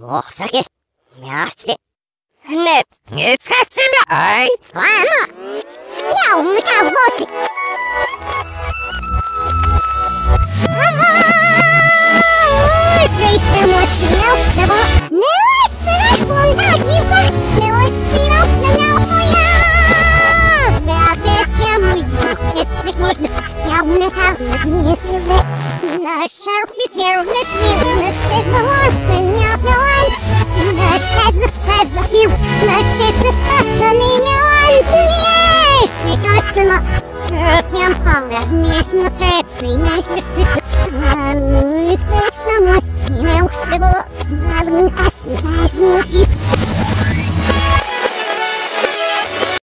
Mocht Miachtje. Nep. Nie trzascie mnie. Ej. Słama. Śmiał mykał w mośli. Snake mośli. is mośli. Snake mośli. Snake mośli. можно снял на хаос, нет, het нет, нет, нет, нет, нет, нет, Thank you.